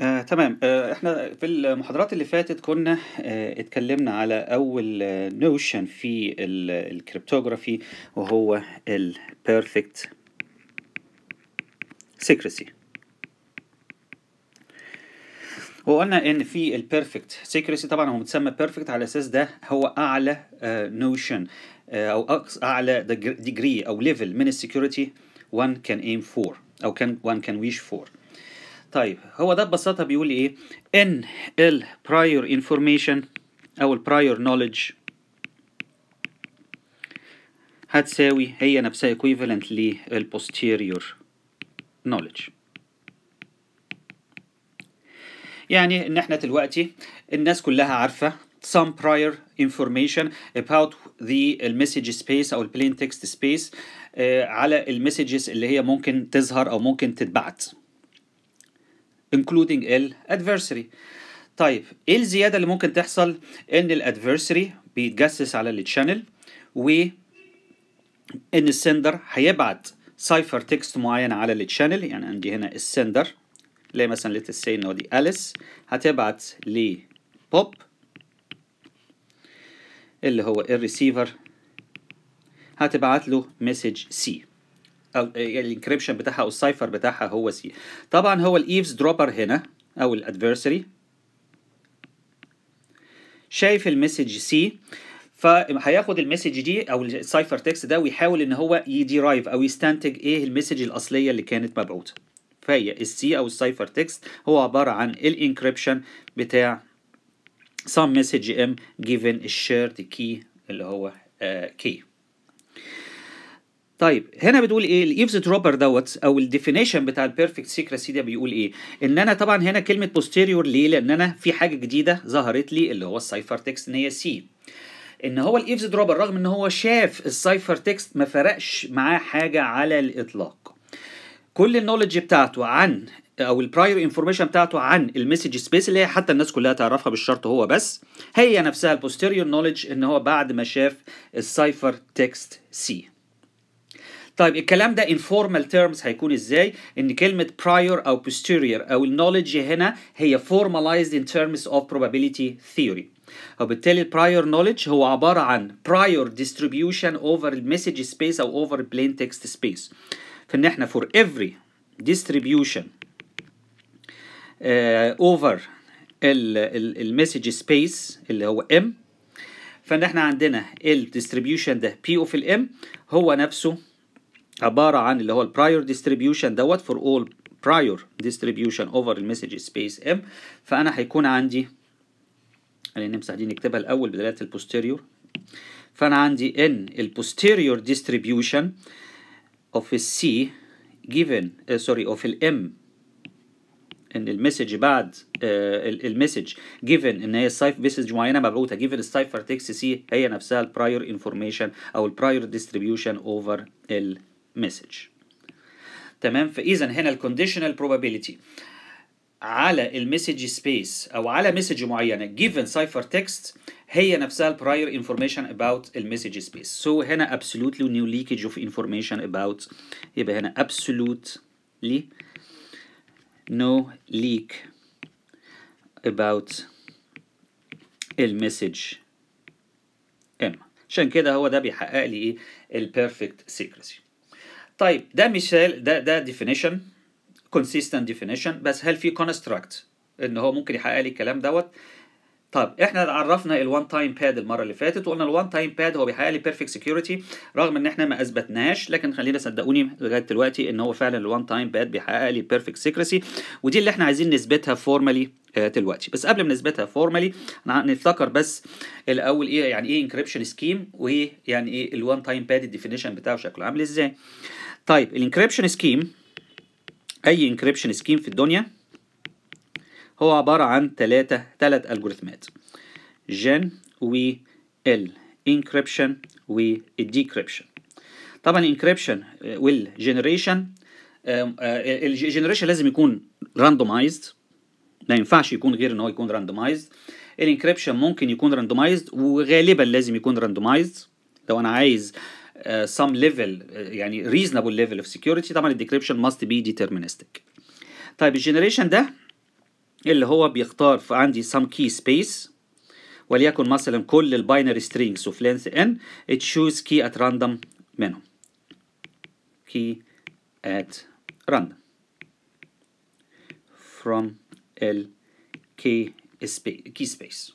آه، تمام. آه، إحنا في المحاضرات اللي فاتت كنا آه، اتكلمنا على أول notion في ال cryptography وهو ال perfect secrecy. وقلنا إن في ال perfect secrecy طبعا هو متسمى perfect على أساس ده هو أعلى notion أو أقص- أعلى degree أو level من ال security one can aim for أو can one can wish for. طيب هو ده ببساطة بيقول إيه؟ إن ال prior information أو ال prior knowledge هتساوي هي نفسها equivalent لل posterior knowledge. يعني إن إحنا دلوقتي الناس كلها عارفة some prior information about the message space أو plain text space آه، على ال messages اللي هي ممكن تظهر أو ممكن تتبعت. Including ال adversary. طيب إيه الزيادة اللي ممكن تحصل؟ إن ال adversary بيتجسس على ال channel و إن ال sender هيبعت cipher text معين على ال channel يعني عندي هنا ال sender اللي مثلا let's say إن هو دي Alice هتبعت ل بوب اللي هو الريسيفر هتبعت له message سي ال encryption بتاعها أو ال cipher بتاعها هو C طبعا هو ال eavesdropper هنا أو ال adversary شايف ال message C فهياخد ال message دي أو ال cipher text ده ويحاول إن هو ي derive أو يستنتج إيه ال message الأصلية اللي كانت مبعوثة. فهي ال C أو ال cipher text هو عبارة عن ال encryption بتاع some message m given a shared key اللي هو uh, key. طيب هنا بتقول إيه؟ ال eavesdropper دوت أو ال definition بتاع ال perfect secrecy ده بيقول إيه؟ إن أنا طبعا هنا كلمة posterior ليه؟ لأن أنا في حاجة جديدة ظهرت لي اللي هو ال cipher text إن هي C إن هو ال eavesdropper رغم إن هو شاف ال cipher text ما فرقش معاه حاجة على الإطلاق. كل ال knowledge بتاعته عن أو ال prior information بتاعته عن ال message space اللي هي حتى الناس كلها تعرفها بالشرط هو بس هي نفسها ال posterior knowledge إن هو بعد ما شاف ال cipher text C طيب الكلام ده informal terms هيكون إزاي ان كلمة prior أو posterior أو ال knowledge هنا هي formalized in terms of probability theory وبالتالي ال prior knowledge هو عبارة عن prior distribution over message space أو over plain text space فان إحنا for every distribution uh, over ال message space اللي هو m فان إحنا عندنا ال distribution ده P of ال M هو نفسه عبارة عن اللي هو ال prior distribution دوت all prior distribution over ال message space m. فأنا هيكون عندي خلينا نمسح دي نكتبها الأول بدلالة ال posterior فأنا عندي ان ال posterior distribution of ال C given uh, sorry of ال M. إن ال message بعد uh, ال message given إن هي ال cipher message معينة مبعوثة. given ال cipher text C هي نفسها ال prior information أو ال prior distribution over ال message تمام؟ فاذا هنا ال conditional probability. على ال message space أو على message معينة given cipher text هي نفسها ال prior information about ال message space so هنا absolutely new leakage of information about يبقى هنا absolutely no leak about ال message M عشان كده هو ده بيحقق لي إيه؟ ال perfect secrecy طيب ده مثال ده ده definition consistent definition بس هل في construct إن هو ممكن يحقق لي الكلام دوت؟ طب إحنا عرفنا ال one-time pad المرة اللي فاتت وقلنا ال one-time pad هو بيحقق لي perfect security رغم إن إحنا ما أثبتناش لكن خلينا صدقوني لغاية دلوقتي إن هو فعلا ال one-time pad بيحقق لي perfect secrecy ودي اللي إحنا عايزين نثبتها formally دلوقتي. بس قبل ما نثبتها formally نفتكر بس الأول إيه يعني إيه encryption scheme وإيه يعني إيه ال one-time pad ال definition بتاعه شكله عامل إزاي. طيب ال encryption scheme أي encryption scheme في الدنيا هو عبارة عن ثلاثة ثلاث algorithmات Gen وال encryption وال decryption طبعا ال encryption وال generation ال generation لازم يكون randomized ما ينفعش يكون غير إن هو يكون randomized ال encryption ممكن يكون randomized وغالبا لازم يكون randomized لو أنا عايز uh, some level uh, يعني reasonable level of security طبعا الديكريبشن must be deterministic طيب الجنريشن ده اللي هو بيختار في عندي some key space وليكن مثلا كل الباينري strings of length n it choose key at random منهم key at random from ال key space key space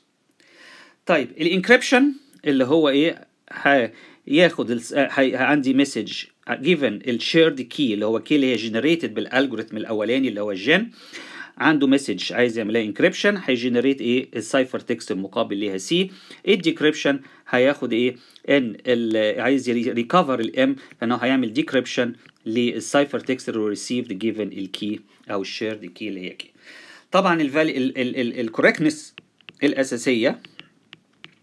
طيب ال encryption اللي هو إيه هياخد ال... هي... عندي message given ال shared key اللي هو K اللي هي generated بال algorithm الأولاني اللي هو ال Gen عنده message عايز يعملها encryption هي generate إيه؟ ال cipher text المقابل ليها C ال decryption هياخد إيه؟ ان. عايز recover ال M فانه هيعمل decryption لل cipher text اللي received given ال key أو ال shared key اللي هي K طبعا الفالي ال correctness الأساسية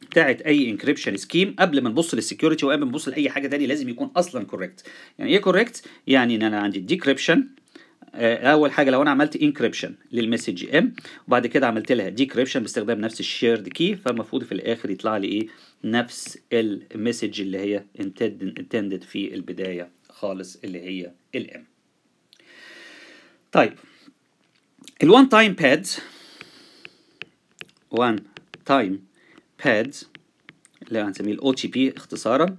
بتاعت أي encryption scheme قبل ما نبص لل security وقبل ما نبص لأي حاجة تانية لازم يكون أصلا correct يعني إيه correct يعني إن أنا عندي ال decryption أول حاجة لو أنا عملت encryption لل message M وبعد كده عملت لها decryption باستخدام نفس ال shared key فالمفروض في الآخر يطلع لي إيه؟ نفس ال message اللي هي intended في البداية خالص اللي هي ال M طيب. ال one-time pad one-time pad اللي هنسميه TP اختصارا.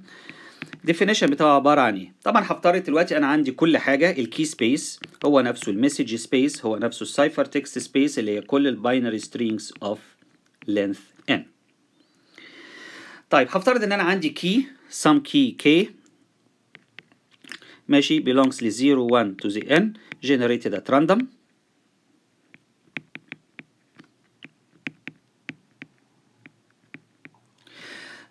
ال definition بتاعه عبارة عن إيه؟ طبعا هفترض دلوقتي أنا عندي كل حاجة ال key space هو نفسه ال message space هو نفسه ال cipher text space اللي هي كل ال binary strings of length n. طيب هفترض إن أنا عندي key some key k ماشي belongs ل 0 1 to the n generated at random.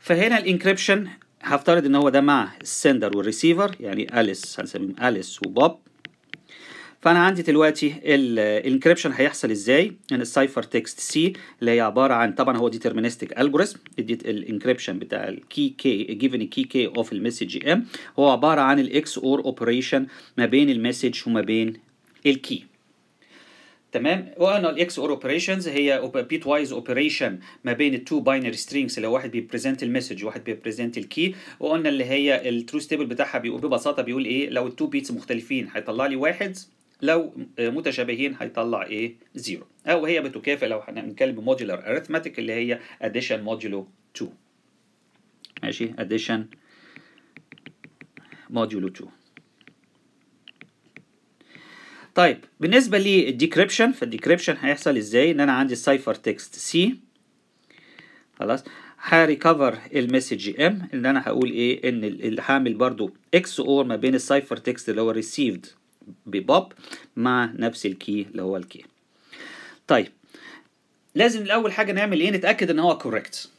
فهنا ال encryption هفترض إن هو ده مع ال sender وال receiver يعني أليس هنسميهم أليس وبوب فأنا عندي دلوقتي ال encryption هيحصل إزاي؟ ان ال ciphertext C اللي هي عبارة عن طبعا هو deterministic algorithm ادي ال encryption بتاع ال key K given ال key K of ال message M هو عبارة عن ال XOR operation ما بين ال message وما بين ال key تمام؟ وقلنا ال XOR operations هي bitwise operation ما بين ال two binary strings اللي واحد بي represent ال message وواحد بي represent ال key وقلنا اللي هي ال truth table بتاعها بيقول ببساطة بيقول إيه؟ لو ال two bits مختلفين هيطلع لي واحد. لو متشابهين هيطلع إيه؟ zero أو هي بتكافئ لو هنتكلم ب modular arithmetic اللي هي addition modulo 2 ماشي؟ addition modulo 2 طيب بالنسبة لل decryption فال decryption هيحصل إزاي؟ إن أنا عندي ال ciphertext C خلاص ه recover ال message M إن أنا هقول إيه؟ إن اللي هعمل برضو XOR ما بين ال ciphertext اللي هو received ببوب مع نفس ال key اللي هو ال key طيب لازم الأول حاجة نعمل إيه؟ نتأكد إن هو correct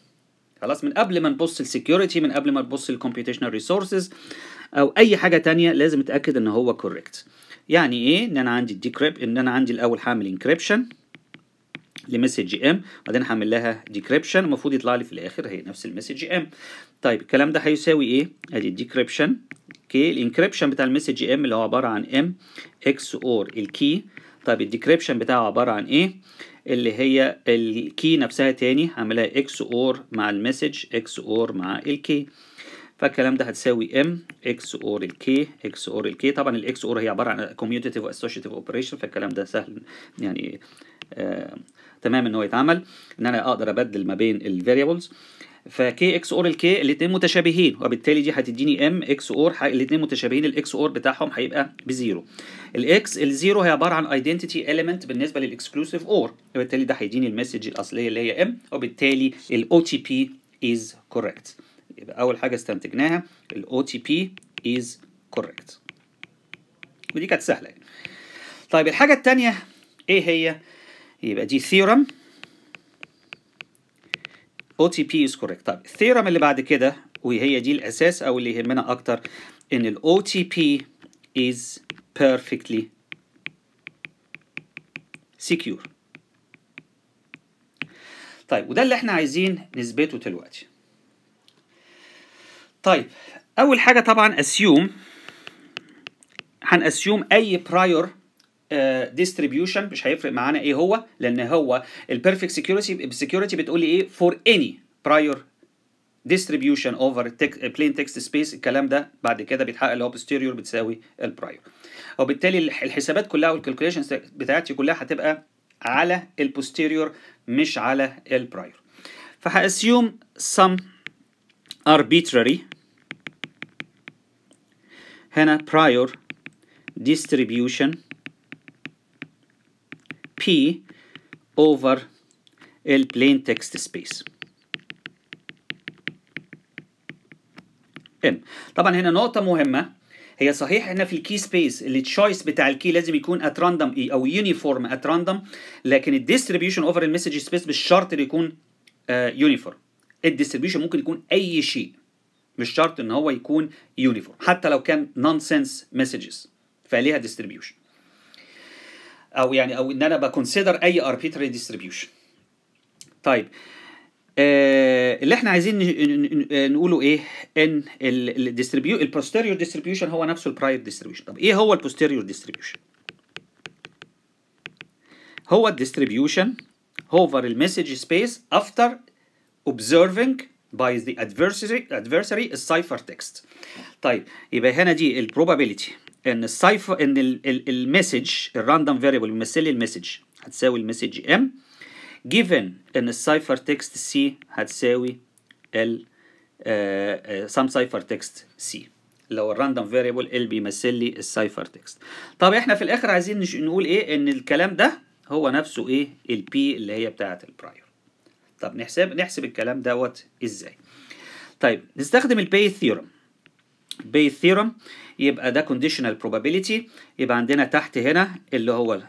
خلاص من قبل ما نبص ال security من قبل ما نبص ال computational resources أو أي حاجة تانية لازم اتاكد إن هو correct يعني إيه؟ إن أنا عندي decryp إن أنا عندي الأول هعمل encryption ل message M وبعدين هعمل لها decryption المفروض يطلع لي في الآخر هي نفس ال message M طيب الكلام ده هيساوي إيه؟ أدي ال decryption أوكي ال encryption بتاع ال message M اللي هو عبارة عن M XOR ال key طيب ال decryption بتاعه عبارة عن إيه؟ اللي هي ال key نفسها تاني هعملها XOR مع ال message XOR مع ال key فالكلام ده هتساوي M XOR ال key XOR ال key طبعا ال XOR هي عبارة عن commutative و associative operation فالكلام ده سهل يعني آه تمام إن هو يتعمل. إن أنا أقدر أبدل ما بين ال variables ف K XOR ال key الاثنين متشابهين وبالتالي دي هتديني M XOR الاثنين متشابهين ال XOR بتاعهم هيبقى ب zero. ال X ال zero هي عبارة عن identity element بالنسبة لل exclusive or وبالتالي ده هيديني ال message الأصلية اللي هي M وبالتالي ال OTP is correct يبقى أول حاجة استنتجناها OTP is correct ودي كانت سهلة يعني. طيب الحاجة الثانية إيه هي؟ يبقى دي theorem OTP is correct. طيب ال theorem اللي بعد كده وهي دي الأساس أو اللي يهمنا أكتر إن ال OTP is perfectly secure. طيب وده اللي إحنا عايزين نثبته دلوقتي. طيب أول حاجة طبعا assume هن assume أي prior distribution مش هيفرق معانا إيه هو لأن هو ال perfect security security بتقول لي إيه؟ for any prior distribution over plain text space الكلام ده بعد كده بيتحقق اللي هو posterior بتساوي ال prior وبالتالي الحسابات كلها وال calculations بتاعتي كلها هتبقى على ال posterior مش على ال prior فه assume some arbitrary. هنا prior distribution. P over ال plain text space. M. طبعا هنا نقطة مهمة. هي صحيح إحنا في ال key space ال choice بتاع ال key لازم يكون at random أو uniform at random لكن ال distribution over ال message space مش شرط إنه يكون uniform ال distribution ممكن يكون أي شيء مش شرط إن هو يكون uniform حتى لو كان nonsense messages فليها distribution أو يعني أو إن أنا ب consider أي arbitrary distribution طيب آه اللي إحنا عايزين نقوله إيه؟ إن ال distribu ال posterior distribution هو نفسه ال prior distribution طب إيه هو ال posterior distribution هو ال distribution over ال message space after observing by the adversary adversary ال ciphertext طيب يبقى هنا دي البروبابيلتي إن السايفر إن المسج الراندوم فاريبل بيمثل لي ال message هتساوي ال message M given إن ال ciphertext C هتساوي ال some ciphertext C هو ال random variable اللي بيمثل لي ال ciphertext طب إحنا في الآخر عايزين نقول إيه؟ إن الكلام ده هو نفسه إيه؟ ال P اللي هي بتاعة ال prior طب نحسب نحسب الكلام دوت إزاي. طيب نستخدم ال Bayes theorem Bayes theorem يبقى ده conditional probability يبقى عندنا تحت هنا اللي هو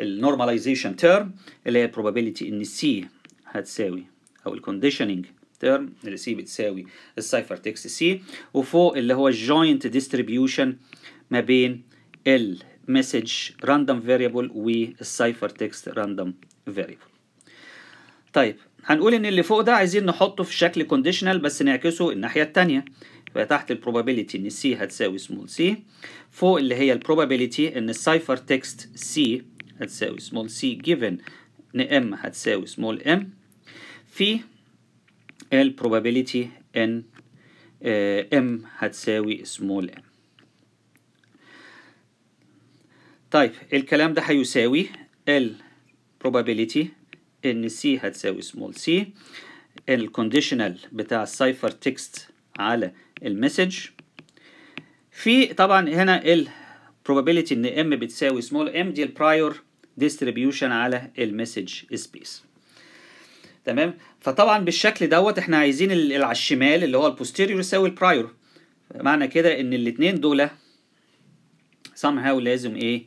ال normalization term اللي هي probability إن C هتساوي أو ال conditioning term اللي C بتساوي ال ciphertext C وفوق اللي هو ال joint distribution ما بين ال message random variable وال ciphertext random variable طيب هنقول إن اللي فوق ده عايزين نحطه في شكل conditional بس نعكسه الناحية الثانية يبقى تحت ال probability إن C هتساوي small c فوق اللي هي ال probability إن ال ciphertext C هتساوي small c given إن M هتساوي small m في ال probability إن M هتساوي small m طيب الكلام ده هيساوي ال probability إن C هتساوي small c ال conditional بتاع ال ciphertext على ال message في طبعا هنا probability إن M بتساوي small m دي ال prior distribution على ال message space تمام؟ فطبعا بالشكل دوت إحنا عايزين اللي على الشمال اللي هو ال posterior يساوي ال prior معنى كده إن الاثنين دول somehow لازم إيه؟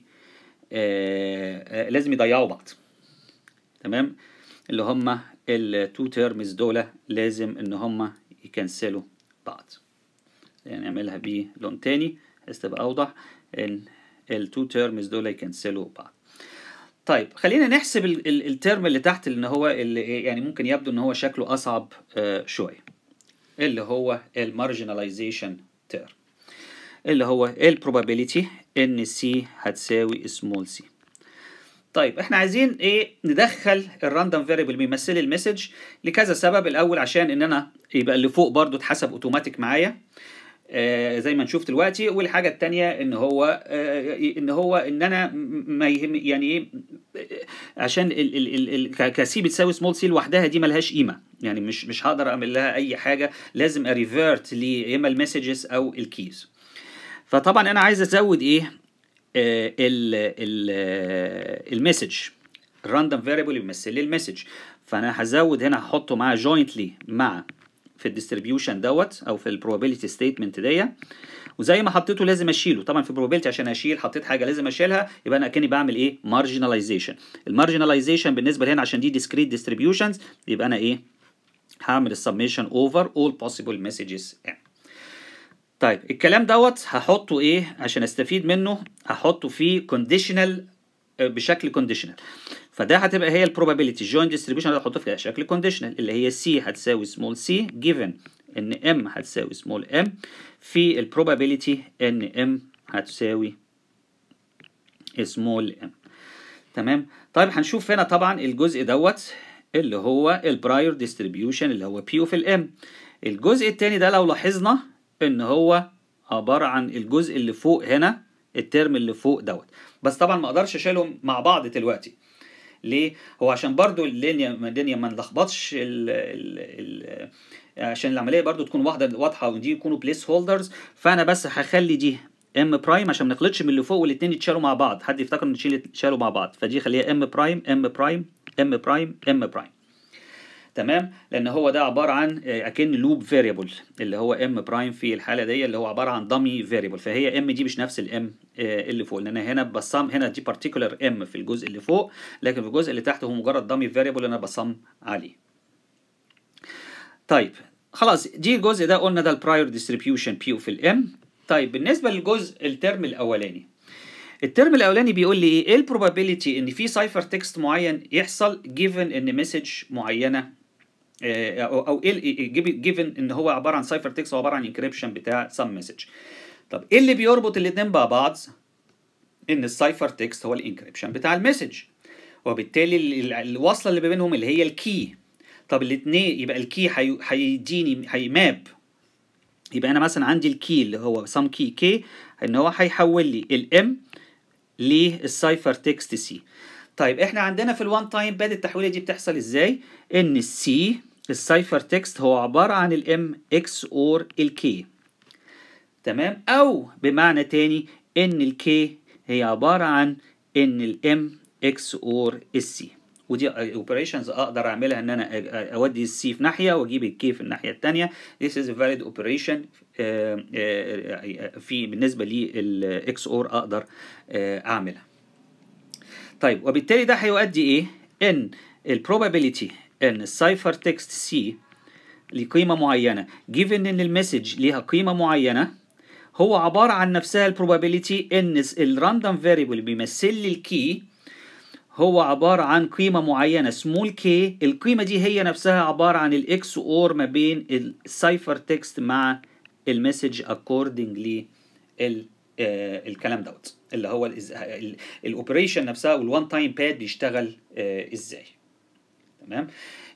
آه آه لازم يضيعوا بعض. تمام؟ اللي هما ال two terms دول لازم إن هما ي cancel وا بعض. يعني نعملها بلون تاني بحيث تبقى أوضح ان ال two terms دول ي cancel وا بعض. طيب خلينا نحسب ال term اللي تحت اللي هو اللي يعني ممكن يبدو إن هو شكله أصعب آه شوية. اللي هو ال marginalization term اللي هو ال probability إن C هتساوي small c طيب إحنا عايزين إيه؟ ندخل ال random variable بيمثل ال message لكذا سبب. الأول عشان إن أنا يبقى اللي فوق برضو اتحسب اوتوماتيك معايا آه زي ما نشوف دلوقتي. والحاجة الثانية إن هو آه إن هو إن أنا ما يهم يعني إيه؟ عشان ال ال ال C بتساوي small c لوحدها دي ملهاش قيمة. يعني مش مش هقدر أعمل لها أي حاجة. لازم أ refer to يا اما ال messages أو ال keys فطبعا أنا عايز أزود إيه؟ آه ال message ال random variable بيمثل لي ال message. فأنا هزود هنا هحطه معاه jointly مع في ال distribution دوت أو في ال probability statement دي وزي ما حطيته لازم أشيله. طبعا في ال probability عشان أشيل حطيت حاجة لازم أشيلها يبقى أنا كأني بعمل إيه؟ marginalization ال marginalization بالنسبة هنا عشان دي discrete distributions يبقى أنا إيه؟ هعمل ال summation over all possible messages يعني طيب الكلام دوت هحطه إيه؟ عشان أستفيد منه هحطه في conditional بشكل conditional فده هتبقى هي ال probability ال joint distribution اللي هحطه في شكل conditional اللي هي C هتساوي small c given إن M هتساوي small m في ال probability إن M هتساوي small m تمام؟ طيب هنشوف هنا طبعا الجزء دوت اللي هو ال prior distribution اللي هو P of ال M الجزء الثاني ده لو لاحظنا إن هو عبارة عن الجزء اللي فوق هنا ال term اللي فوق دوت. بس طبعا ما أقدرش أشيلهم مع بعض دلوقتي. ليه؟ هو عشان برضو الدنيا الدنيا ما نلخبطش ال ال عشان العملية برضو تكون واحدة واضحة ودي يكونوا placeholders فأنا بس هخلي دي m prime عشان ما نخلطش من اللي فوق والاثنين يتشالوا مع بعض. حد يفتكر إن يتشالوا مع بعض. فدي خليها m prime m prime m prime m prime تمام؟ لأن هو ده عبارة عن أكن loop variable اللي هو m prime في الحالة دي اللي هو عبارة عن dummy variable فهي m دي مش نفس ال m اللي فوق. لأن هنا ب sum هنا دي particular m في الجزء اللي فوق لكن في الجزء اللي تحت هو مجرد dummy variable أنا ب sum عليه. طيب خلاص دي الجزء ده قلنا ده ال prior distribution P في ال m طيب بالنسبة للجزء ال term الأولاني. ال term الأولاني بيقول لي إيه؟ ال probability إن في ciphertext معين يحصل given إن message معينة أو أو given إن هو عبارة عن ciphertext هو عبارة عن encryption بتاع some message طب إيه اللي بيربط الاثنين مع بعض؟ إن ال ciphertext هو ال encryption بتاع ال message وبالتالي الوصلة اللي بينهم اللي هي ال key طب الاثنين يبقى ال key هيديني هي map يبقى أنا مثلا عندي ال key اللي هو سم كي كي إن هو هيحول لي ال m لل ciphertext c طيب إحنا عندنا في ال one-time pad التحويله دي بتحصل إزاي؟ إن ال C ال ciphertext هو عبارة عن ال M XOR ال K تمام؟ أو بمعنى تاني إن ال K هي عبارة عن إن ال M XOR ال C ودي operations أقدر أعملها إن أنا أودي ال C في ناحية وأجيب ال K في الناحية الثانية this is a valid operation في بالنسبة لل XOR أقدر أعملها. طيب وبالتالي ده هيؤدي إيه؟ إن ال probability إن ال ciphertext C لقيمة معينة. Given إن ال message ليها قيمة معينة هو عبارة عن نفسها ال probability إن ال random variable بيمثل لي ال key هو عبارة عن قيمة معينة small k القيمة دي هي نفسها عبارة عن ال XOR ما بين ال ciphertext مع ال message according ل آه الكلام دوت. اللي هو ال operation نفسها وال one-time pad بيشتغل آه إزاي. تمام؟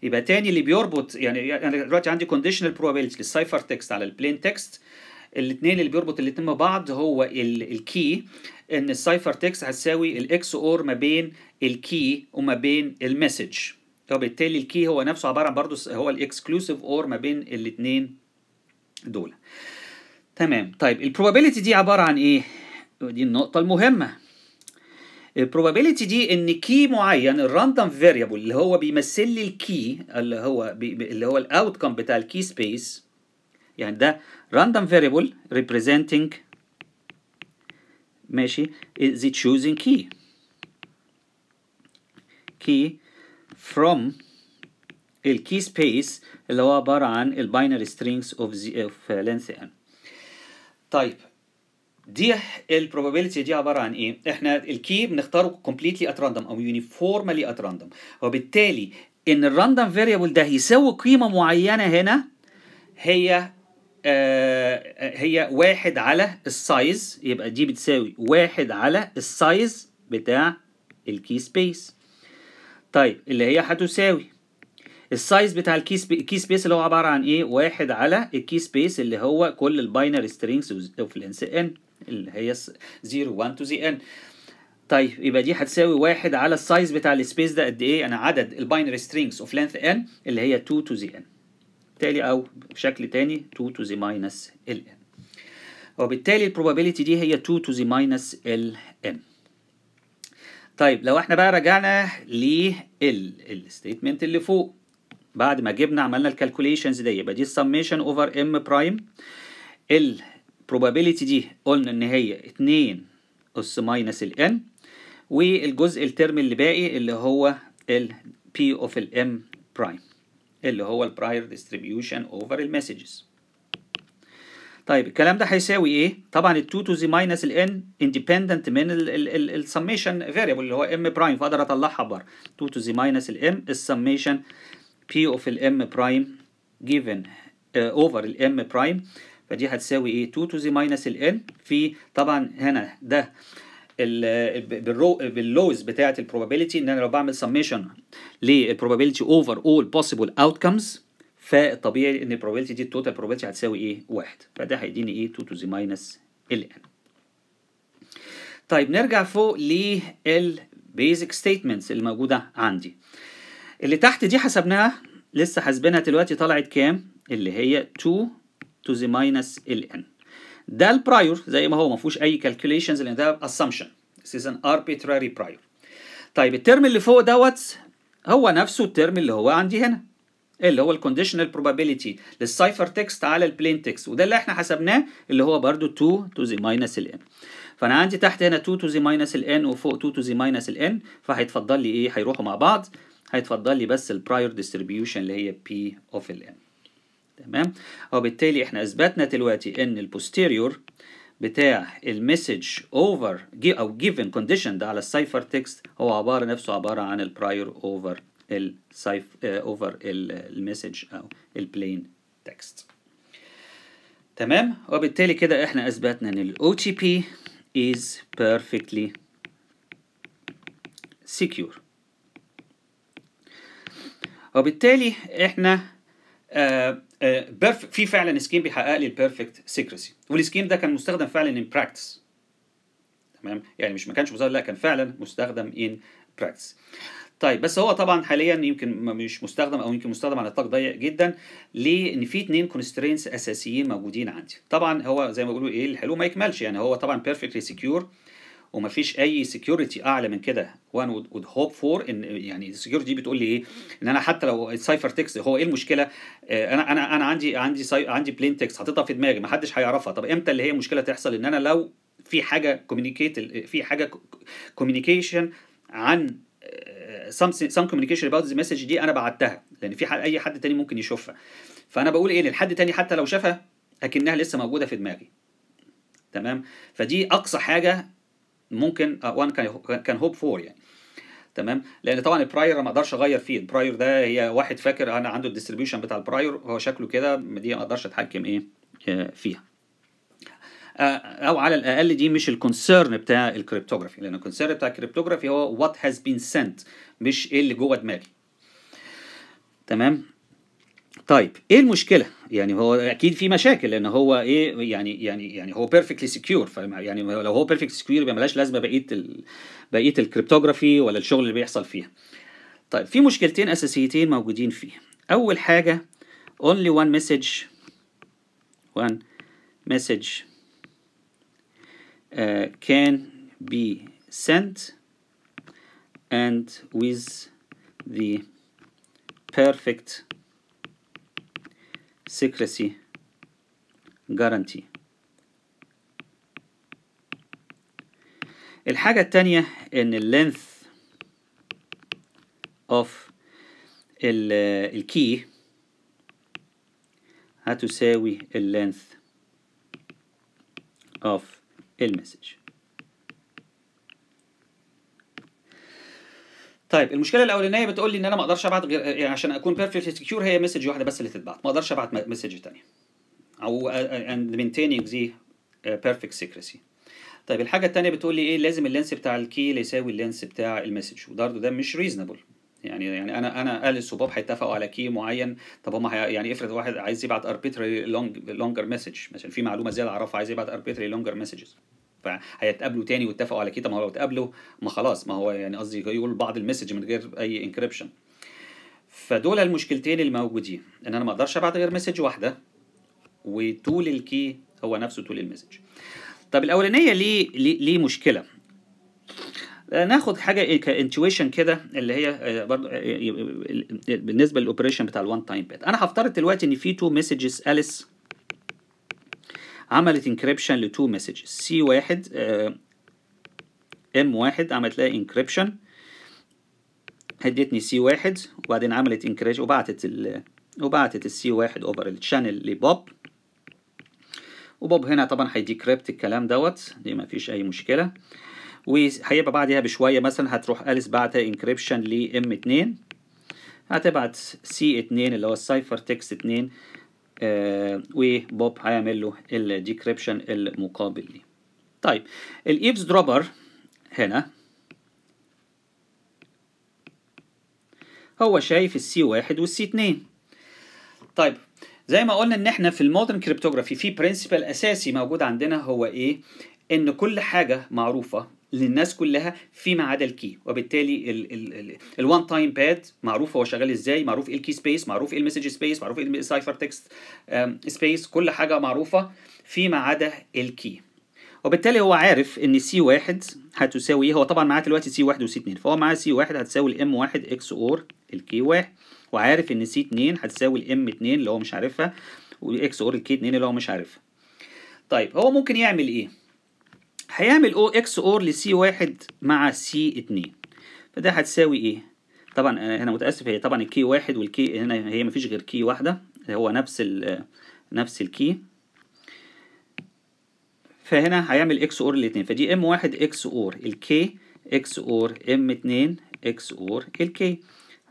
يبقى تاني اللي بيربط يعني أنا دلوقتي عندي conditional probability لل ciphertext على ال plaintext الاثنين اللي بيربط الاثنين مع بعض هو ال key إن ال ciphertext هتساوي ال XOR ما بين ال key وما بين ال message وبالتالي ال key هو نفسه عبارة عن برضه هو ال exclusive or ما بين الاثنين دول. تمام. طيب ال probability دي عبارة عن إيه؟ دي النقطة المهمة. ال probability دي إن key معين ال random variable اللي هو بيمثل لي ال key اللي هو اللي هو ال outcome بتاع ال key space يعني ده random variable representing ماشي the choosing key key from ال key space اللي هو عبارة عن ال binary of, the, of length n. طيب دي ال probability دي عبارة عن إيه؟ إحنا ال key بنختاره completely at random أو uniformly at random وبالتالي إن ال random variable ده يساوي قيمة معينة هنا هي آه هي واحد على ال size يبقى دي بتساوي واحد على ال size بتاع ال key space طيب اللي هي هتساوي ال size بتاع ال key space ال key space اللي هو عبارة عن إيه؟ واحد على ال key space اللي هو كل ال binary strings of length n اللي هي 0 1 to the n طيب يبقى دي هتساوي واحد على ال size بتاع ال space ده قد إيه؟ أنا عدد ال binary strings of length n اللي هي 2 to the n بالتالي أو بشكل تاني 2 to the minus ال n. وبالتالي ال probability دي هي 2 to the minus ال n. طيب لو إحنا بقى رجعنا لل statement اللي فوق. بعد ما جبنا عملنا ال calculations دي يبقى دي ال summation over m prime ال probability دي قلنا إن هي 2 to the minus ال n والجزء ال term اللي باقي اللي هو ال p of m prime اللي هو ال prior distribution over ال messages طيب الكلام ده هيساوي إيه؟ طبعا ال 2 to the minus ال n independent من ال summation variable اللي هو m prime فأقدر أطلعها بره. 2 to the minus ال السميشن p of m prime given uh, over m prime فدي هتساوي إيه؟ 2 to the minus ال n. في طبعا هنا ده بال laws بتاعة ال probability إن أنا لو بعمل summation لل probability over all possible outcomes فالطبيعي إن ال probability دي ال total probability هتساوي إيه؟ واحد. فده هيديني إيه؟ 2 to the minus ال n. طيب نرجع فوق لل basic statements اللي موجوده عندي. اللي تحت دي حسبناها لسه حاسبينها دلوقتي طلعت كام؟ اللي هي 2 to the minus ال n ده ال prior زي ما هو ما فيهوش أي calculations لأن ده assumption. This is an arbitrary prior. طيب ال term اللي فوق دوت هو نفسه الترم اللي هو عندي هنا اللي هو ال conditional probability. لل ciphertext على ال plaintext وده اللي إحنا حسبناه اللي هو برضو 2 to the minus ال n فأنا عندي تحت هنا 2 to the minus ال n وفوق 2 to the minus ال n فهيتفضل لي إيه؟ هيروحوا مع بعض. هيتفضل لي بس ال prior distribution اللي هي P of ال m. تمام؟ وبالتالي إحنا أثبتنا دلوقتي إن ال posterior بتاع ال message over أو given condition ده على ال ciphertext هو عبارة نفسه عبارة عن ال prior over ال ciph over ال message أو ال plaintext تمام؟ وبالتالي كده إحنا أثبتنا إن ال OTP is perfectly secure. وبالتالي إحنا آه آه في فعلا scheme بيحقق لي ال perfect secrecy وال scheme ده كان مستخدم فعلا in practice تمام؟ يعني مش ما كانش مستخدم لا كان فعلا مستخدم in practice طيب بس هو طبعا حاليا يمكن مش مستخدم أو يمكن مستخدم على نطاق ضيق جدا ليه ان في اتنين constraints أساسيين موجودين عندي. طبعا هو زي ما بيقولوا إيه الحلو؟ ما يكملش. يعني هو طبعا perfectly secure ومفيش أي security أعلى من كده. one would hope for إن يعني ال security دي بتقول لي إيه؟ إن أنا حتى لو ال ciphertext هو إيه المشكلة؟ آه أنا أنا أنا عندي عندي ساي عندي plaintext حاططها في دماغي ما حدش هيعرفها. طب إمتى اللي هي مشكلة تحصل؟ إن أنا لو في حاجة communicate في حاجة communication عن some some communication about the message دي أنا بعتها. لأن في أي حد تاني ممكن يشوفها. فأنا بقول إيه؟ للحد تاني حتى لو شافها أكنها لسه موجودة في دماغي. تمام؟ فدي أقصى حاجة ممكن one can can hope for يعني. تمام؟ لأن طبعا ال prior ما أقدرش أغير فيه. ال prior ده هي واحد فاكر أنا عنده ال distribution بتاع ال prior هو شكله كده دي ما أقدرش أتحكم إيه فيها. أو على الأقل دي مش ال concern بتاع ال cryptography لأن ال concern بتاع ال cryptography هو what has been sent مش إيه اللي جوه دماغي. تمام؟ طيب إيه المشكلة؟ يعني هو أكيد في مشاكل لأن هو إيه يعني يعني يعني هو perfectly secure يعني لو هو perfectly secure يبقى ملهاش لازمة بقية ال بقية ال cryptography ولا الشغل اللي بيحصل فيها. طيب في مشكلتين أساسيتين موجودين فيه. أول حاجة only one message one message uh, can be sent and with the perfect secrecy guarantee. الحاجة التانية ال length of الكي هتساوي ال length of ال message. طيب المشكلة الأولانية بتقول لي إن أنا ما أقدرش أبعت غير يعني عشان أكون perfectly secure هي message واحدة بس اللي تتبعت ما أقدرش أبعت message ثانية أو and maintaining the perfect secrecy. طيب الحاجة الثانية بتقول لي إيه؟ لازم اللينس بتاع الكي يساوي اللينس بتاع المسج. وبرضه ده مش reasonable يعني يعني أنا أنا أليس وبوب هيتفقوا على key معين. طب هم يعني افرض واحد عايز يبعت arbitrary long longer message مثلا في معلومة زيادة أعرفها عايز يبعت arbitrary longer messages. فهيتقابلوا تاني واتفقوا على كده. ما هو لو اتقابلوا ما خلاص ما هو يعني قصدي يقول بعض ال message من غير أي encryption فدول المشكلتين الموجودين. إن أنا ما أقدرش أبعت غير message واحدة وطول ال key هو نفسه طول ال message. طب الأولانية ليه ليه, ليه مشكلة؟ ناخد حاجة ك intuition كده اللي هي برضه بالنسبة لل operation بتاع ال one time pad أنا هفترض دلوقتي إن في two messages أليس عملت encryption ل two messages C واحد M واحد عملت لها encryption إدتني C واحد وبعدين عملت encryption وبعتت ال وبعتت ال C واحد over ال channel لبوب. وبوب هنا طبعا هي decrypt الكلام دوت دي ما فيش أي مشكلة. وهيبقى بعدها بشوية مثلا هتروح أليس بعتها encryption ل M 2 هتبعت C 2 اللي هو ال cipher text 2 آه وبوب هيعمل له ال decryption المقابل ليه طيب ال eavesdropper هنا هو شايف ال C واحد وال C اتنين. طيب زي ما قلنا إن إحنا في ال modern cryptography في principle أساسي موجود عندنا هو إيه؟ إن كل حاجة معروفة للناس كلها فيما عدا ال key. وبالتالي ال one time pad معروف هو شغال إزاي معروف إيه ال key space معروف إيه ال message space معروف إيه ال cipher text space كل حاجة معروفة فيما عدا ال key. وبالتالي هو عارف إن C واحد هتساوي إيه. هو طبعا معاه دلوقتي C واحد و C اتنين. فهو معاه C واحد هتساوي ال M واحد XOR ال key واحد. وعارف إن C اتنين هتساوي ال M اتنين اللي هو مش عارفها و XOR ال key اتنين اللي هو مش عارفها. طيب هو ممكن يعمل إيه؟ هيعمل أو XOR ل C واحد مع C اتنين. فده هتساوي إيه؟ طبعا أنا متأسف هي طبعا ال key واحد وال key هنا هي مفيش غير key واحدة هو نفس ال نفس ال key فهنا هيعمل XOR الاثنين فدي M واحد XOR ال key XOR M اتنين XOR ال key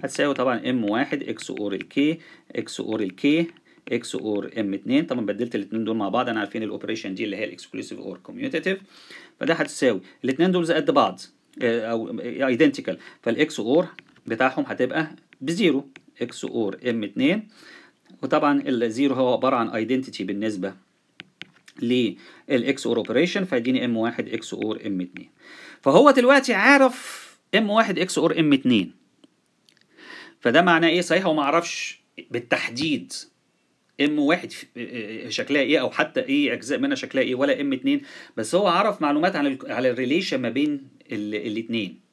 هتساوي طبعا M واحد XOR ال key XOR ال key XOR M 2 طبعا بدلت الاثنين دول مع بعض. أنا عارفين ال operation دي اللي هي ال exclusive or commutative فده هتساوي. الاثنين دول قد بعض أو identical فال XOR بتاعهم هتبقى ب zero. XOR M 2 وطبعا ال zero هو عبارة عن identity بالنسبة لل XOR operation فيديني M 1 XOR M 2 فهو دلوقتي عارف M 1 XOR M 2 فده معناه إيه؟ صحيح هو ما عرفش بالتحديد M واحد شكلها إيه أو حتى إيه اجزاء منها شكلها إيه ولا M اتنين. بس هو عرف معلومات عن على ال relation ما بين الاثنين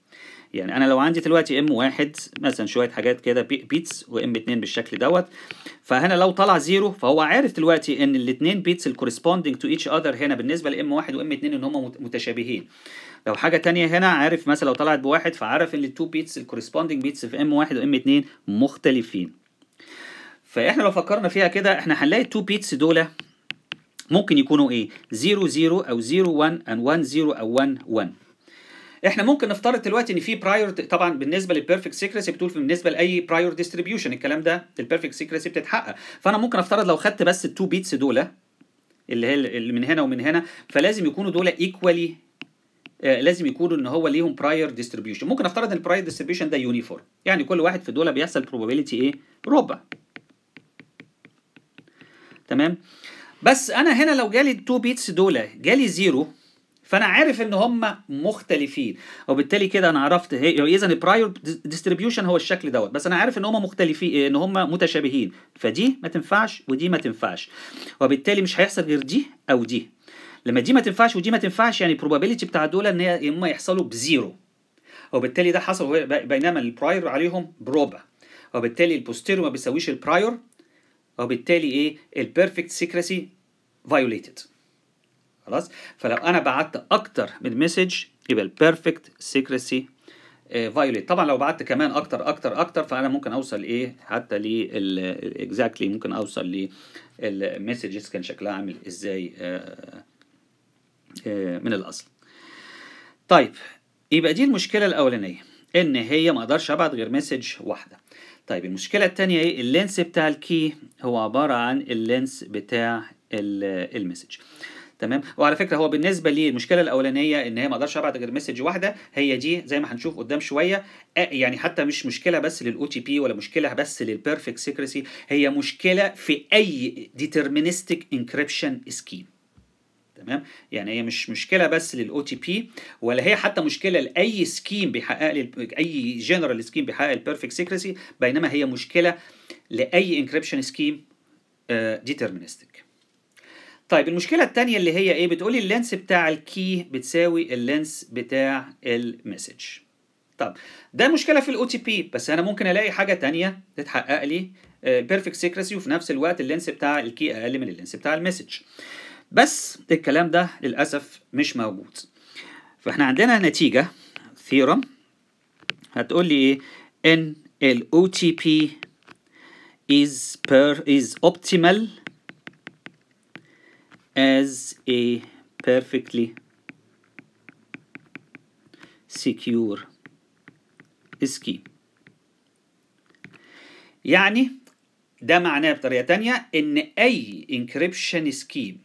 يعني أنا لو عندي دلوقتي M واحد مثلا شوية حاجات كده bits و M اتنين بالشكل دوت. فهنا لو طلع zero فهو عارف دلوقتي إن الاثنين bits ال corresponding to each other هنا بالنسبة ل M واحد و M اتنين إن هم متشابهين. لو حاجة تانية هنا عارف مثلا لو طلعت بواحد فعارف إن ال two bits ال corresponding bits في M واحد و M اتنين مختلفين. فاحنا لو فكرنا فيها كده إحنا هنلاقي ال two bits دول ممكن يكونوا إيه؟ 0 0 أو 0 1 and 1 0 أو 1 1 إحنا ممكن نفترض دلوقتي إن في prior طبعا بالنسبة لل perfect secrecy بتقول بالنسبة لأي prior distribution الكلام ده ال perfect secrecy بتتحقق. فأنا ممكن أفترض لو خدت بس ال two bits دول اللي هي اللي من هنا ومن هنا فلازم يكونوا دول equally آه لازم يكونوا إن هو ليهم prior distribution ممكن أفترض إن ال prior distribution ده uniform يعني كل واحد في دول بيحصل ب probability إيه؟ ربع. تمام؟ بس أنا هنا لو جالي ال two bits دول جالي zero فأنا عارف إن هم مختلفين. وبالتالي كده أنا عرفت اذا ال prior distribution هو الشكل دوت. بس أنا عارف إن هم مختلفين إن هم متشابهين. فدي ما تنفعش ودي ما تنفعش. وبالتالي مش هيحصل غير دي أو دي. لما دي ما تنفعش ودي ما تنفعش يعني ال probability بتاع دول إن هي هم يحصلوا ب zero. وبالتالي ده حصل بينما ال prior عليهم بربع وبالتالي ال posterior ما بيساويش ال prior وبالتالي إيه؟ ال perfect secrecy violated خلاص؟ فلو أنا بعت أكتر من message يبقى ال perfect secrecy violated طبعا لو بعت كمان أكتر أكتر أكتر فأنا ممكن أوصل إيه؟ حتى لل exactly ممكن أوصل لل messages كان شكلها عامل إزاي آآ آآ من الأصل. طيب يبقى دي المشكلة الأولانية إن هي ما أقدرش أبعت غير message واحدة. طيب المشكلة الثانية إيه؟ ال length بتاع ال key هو عبارة عن ال length بتاع ال message. تمام؟ وعلى فكرة هو بالنسبة لي المشكلة الأولانية إن هي ما أقدرش أبعت غير message واحدة هي دي زي ما هنشوف قدام شوية. يعني حتى مش مشكلة بس لل OTP ولا مشكلة بس لل perfect secrecy هي مشكلة في أي deterministic encryption scheme تمام؟ يعني هي مش مشكلة بس لل OTP ولا هي حتى مشكلة لأي scheme بيحقق لي أي general scheme بيحقق ال perfect secrecy بينما هي مشكلة لأي encryption scheme deterministic طيب المشكلة التانية اللي هي إيه؟ بتقولي اللينس بتاع الكي بتساوي اللينس بتاع المسج. طب ده مشكلة في ال OTP بس أنا ممكن ألاقي حاجة تانية تتحقق لي perfect secrecy وفي نفس الوقت اللينس بتاع الكي أقل من اللينس بتاع المسج. بس الكلام ده للأسف مش موجود. فإحنا عندنا نتيجة ثيورم هتقول لي إيه؟ إن ال OTP is per is optimal as a perfectly secure scheme. يعني ده معناه بطريقة تانية إن أي encryption scheme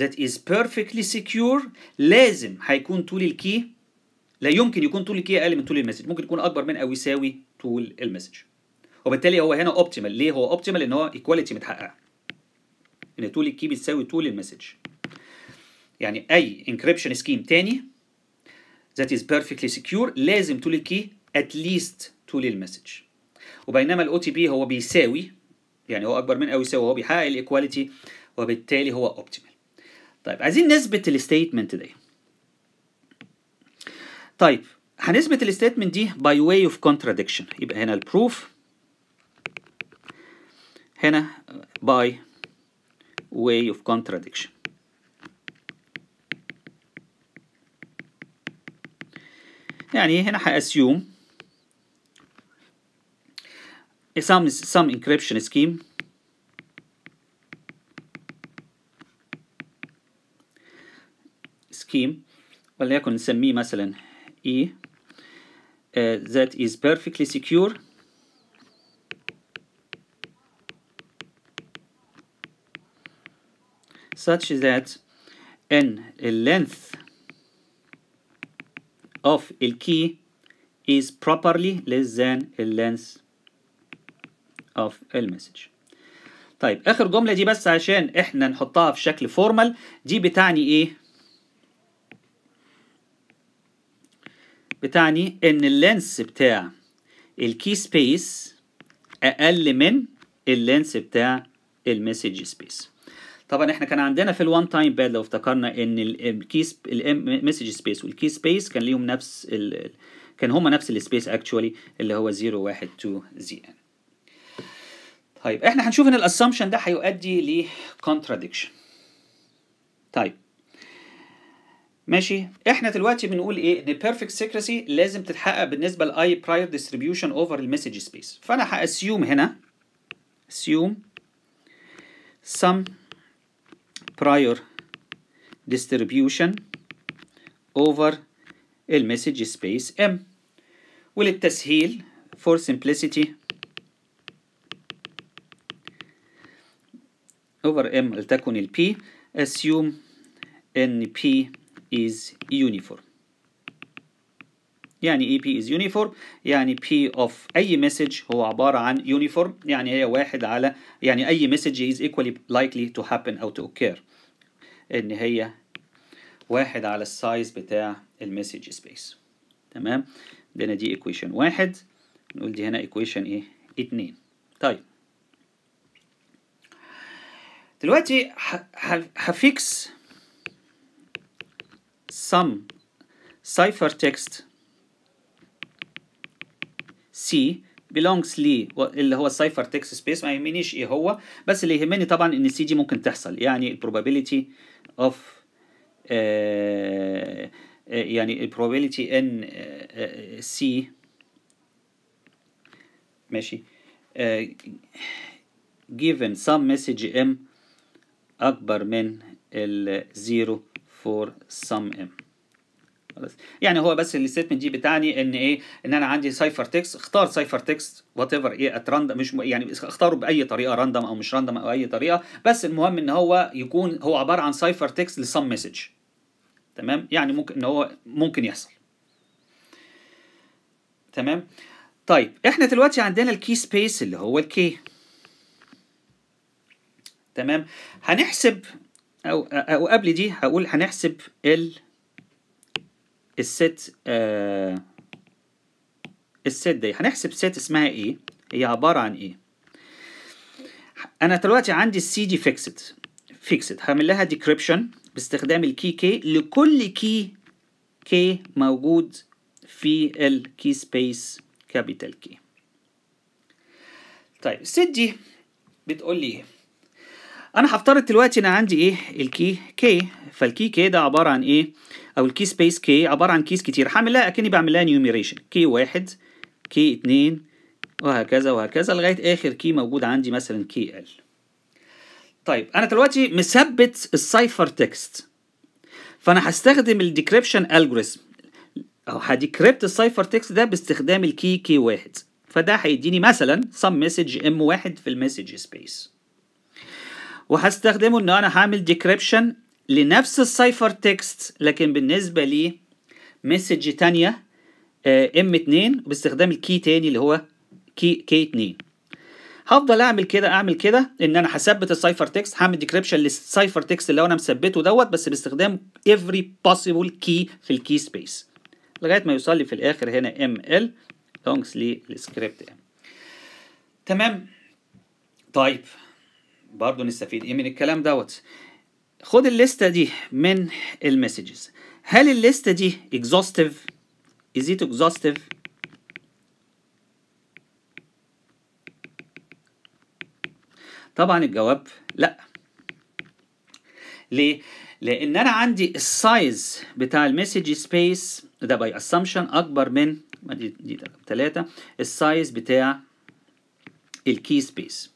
that is perfectly secure لازم هيكون طول ال key لا يمكن يكون طول ال key أقل من طول ال message. ممكن يكون أكبر من أو يساوي طول ال message. وبالتالي هو هنا optimal ليه هو optimal ان هو equality متحققه إن طول ال key بتساوي طول ال message. يعني أي encryption scheme تاني that is perfectly secure لازم طول ال key at least طول ال message. وبينما ال OTP هو بيساوي يعني هو أكبر من أو يساوي هو بيحقق ال equality وبالتالي هو optimal طيب عايزين نثبت ال statement دي. طيب هنثبت ال statement دي by way of contradiction. يبقى هنا ال proof هنا by way of contradiction. يعني هنا ه assume. Some some encryption scheme scheme وليكن نسميه مثلا E uh, that is perfectly secure such that n length of the key is properly less than the length of ال message طيب اخر جمله دي بس عشان إحنا نحطها في شكل formal دي بتعني إيه بتعني إن ال length بتاع ال key space أقل من ال length بتاع ال message space. طبعا إحنا كان عندنا في ال one-time pad لو افتكرنا إن ال key ال message space وال key space كان ليهم نفس ال كان هما نفس ال space actually اللي هو 0 1 2 the n. طيب إحنا هنشوف إن ال assumption ده هيؤدي ل contradiction. طيب ماشي إحنا دلوقتي بنقول إيه ان perfect secrecy لازم تتحقق بالنسبة لاي prior distribution over ال message space فانا ه assume هنا assume some prior distribution over ال message space m وللتسهيل for simplicity over m لتكن ال p assume ان p is uniform. يعني إيه p is uniform. يعني p of أي message هو عبارة عن uniform. يعني هي واحد على يعني أي message is equally likely to happen أو to occur. إن هي واحد على ال size بتاع ال message space تمام؟ عندنا دي equation واحد. نقول دي هنا equation إيه؟ اتنين. طيب. دلوقتي ه fix some ciphertext C belongs لي اللي هو ال ciphertext space ما يهمنيش إيه هو بس اللي يهمني طبعا إن ال C دي ممكن تحصل. يعني ال probability of يعني ال probability ان C ماشي uh, given some message m أكبر من ال zero for some m. خلاص. يعني هو بس ال statement دي بتعني إن إيه؟ إن أنا عندي ciphertext اختار ciphertext whatever إيه؟ at random مش. يعني اختاره بأي طريقة random أو مش random أو أي طريقة. بس المهم إن هو يكون هو عبارة عن ciphertext ل some message تمام؟ يعني ممكن إن هو ممكن يحصل. تمام؟ طيب إحنا دلوقتي عندنا ال key space اللي هو ال K تمام؟ هنحسب أو أو قبل دي هقول هنحسب ال ال set آه ال set دي. هنحسب set اسمها إيه؟ هي عبارة عن إيه؟ أنا دلوقتي عندي ال C دي fixed fixed هعمل لها decryption باستخدام ال key K لكل key K موجود في ال key space capital K طيب ال set دي بتقول لي إيه؟ أنا هفترض دلوقتي أنا عندي إيه؟ ال key K فال key K ده عبارة عن إيه؟ أو ال key space K عبارة عن keys كتير. هعمل لها أكني بعمل لها enumeration K واحد K اتنين وهكذا وهكذا لغاية آخر key موجود عندي مثلا K L طيب أنا دلوقتي مثبت ال ciphertext فأنا هستخدم ال decryption algorithm أو ه decrypt ال ciphertext ده باستخدام ال key K واحد. فده هيديني مثلا some message M واحد في ال message space وهستخدمه ان أنا هعمل decryption لنفس ال ciphertext لكن بالنسبة لي message تانية M 2 باستخدام ال key تاني اللي هو key K 2 هفضل أعمل كده أعمل كده إن أنا هثبت ال ciphertext هعمل decryption لل ciphertext اللي أنا مثبته دوت بس باستخدام every possible key في ال key space لغاية ما يوصل لي في الآخر هنا m l belongs لل script M تمام؟ طيب. برضه نستفيد إيه من الكلام دوت. خد الليستة دي من ال messages هل الليستة دي exhaustive? Is it exhaustive? طبعا الجواب لا. ليه؟ لأن أنا عندي ال size بتاع ال message space ده by assumption أكبر من دي دي ثلاثة ال size بتاع ال key space